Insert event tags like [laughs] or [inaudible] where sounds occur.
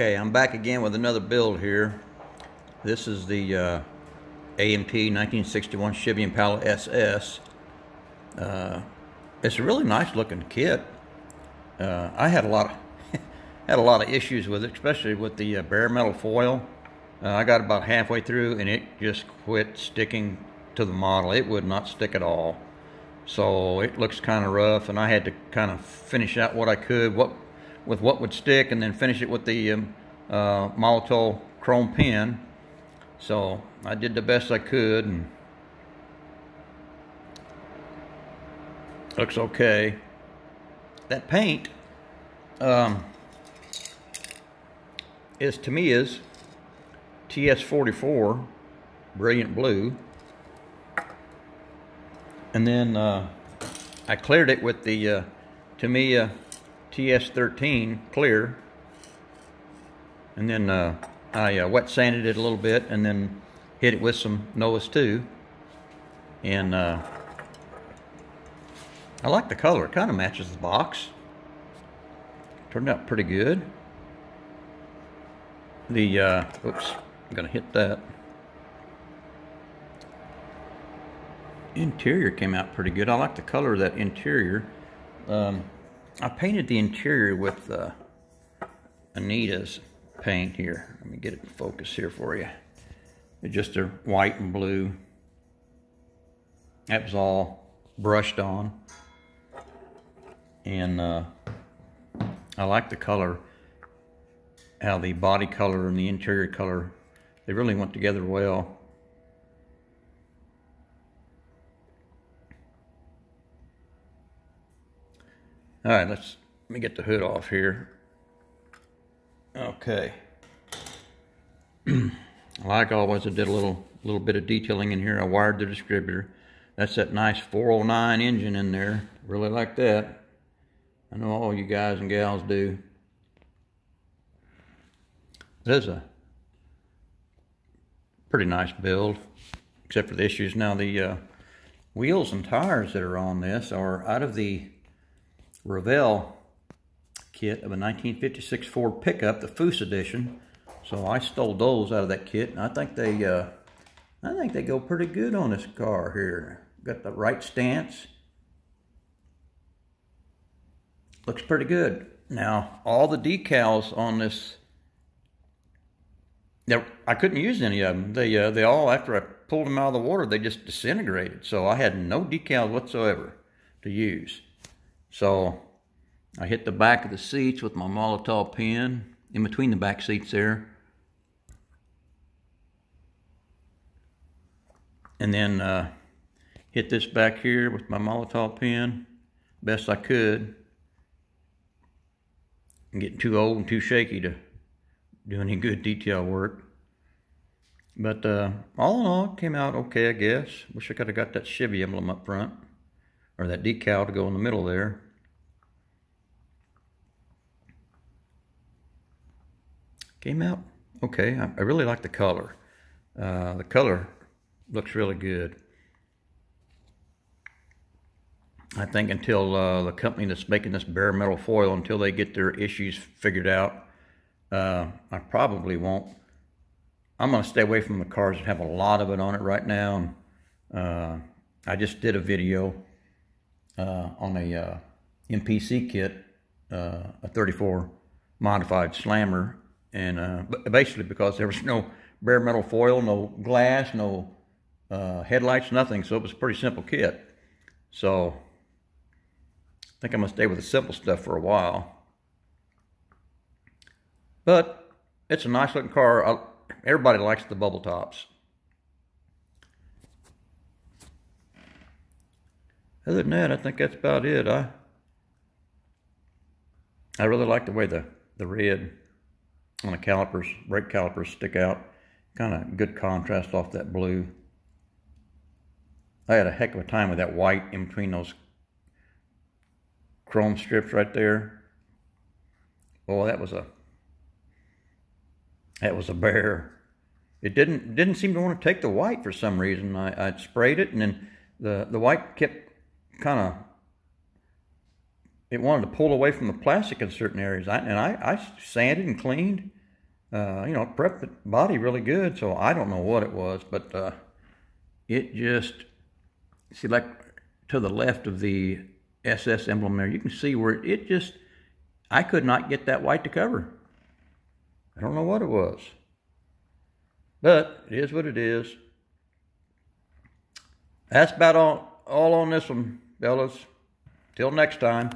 Okay, I'm back again with another build here. This is the uh, AMT 1961 Chevy Impala SS. Uh, it's a really nice looking kit. Uh, I had a lot of [laughs] had a lot of issues with it, especially with the uh, bare metal foil. Uh, I got about halfway through and it just quit sticking to the model. It would not stick at all. So it looks kind of rough, and I had to kind of finish out what I could. What with what would stick and then finish it with the um, uh, Molotow chrome pin. So I did the best I could and looks okay. That paint um, is to me is TS44 Brilliant Blue. And then uh, I cleared it with the uh, Tamiya TS13 clear. And then uh, I uh, wet sanded it a little bit and then hit it with some Novus 2. And uh, I like the color. It kind of matches the box. Turned out pretty good. The, uh, oops, I'm going to hit that. Interior came out pretty good. I like the color of that interior. Um, I painted the interior with uh, Anita's paint here. Let me get it in focus here for you. It's just a white and blue. That was all brushed on. And uh, I like the color, how the body color and the interior color, they really went together well. All right, let's let me get the hood off here. Okay. [clears throat] like always, I did a little little bit of detailing in here. I wired the distributor. That's that nice 409 engine in there. Really like that. I know all you guys and gals do. It is a pretty nice build, except for the issues. Now the uh, wheels and tires that are on this are out of the Revell kit of a 1956 Ford pickup, the Foose edition. So I stole those out of that kit, and I think they, uh, I think they go pretty good on this car here. Got the right stance. Looks pretty good. Now, all the decals on this, I couldn't use any of them. They, uh, they all, after I pulled them out of the water, they just disintegrated. So I had no decals whatsoever to use. So I hit the back of the seats with my Molotow pin in between the back seats there. And then uh, hit this back here with my Molotow pin best I could. I'm getting too old and too shaky to do any good detail work. But uh, all in all, it came out okay, I guess. Wish I could have got that Chevy emblem up front or that decal to go in the middle there. Came out okay. I, I really like the color. Uh, the color looks really good. I think until uh, the company that's making this bare metal foil, until they get their issues figured out, uh, I probably won't. I'm going to stay away from the cars that have a lot of it on it right now. Uh, I just did a video uh, on a uh, MPC kit, uh, a 34 modified slammer, and uh, basically because there was no bare metal foil, no glass, no uh, headlights, nothing, so it was a pretty simple kit. So I think I'm gonna stay with the simple stuff for a while. But it's a nice looking car. I, everybody likes the bubble tops. Other than that, I think that's about it. I I really like the way the, the red on the calipers, brake calipers stick out. Kind of good contrast off that blue. I had a heck of a time with that white in between those chrome strips right there. Boy, that was a that was a bear. It didn't didn't seem to want to take the white for some reason. I, I sprayed it and then the, the white kept kind of, it wanted to pull away from the plastic in certain areas. I, and I, I sanded and cleaned, uh, you know, prepped the body really good. So I don't know what it was, but uh, it just see like to the left of the SS emblem there, you can see where it just I could not get that white to cover. I don't know what it was. But it is what it is. That's about all, all on this one, fellas. Till next time.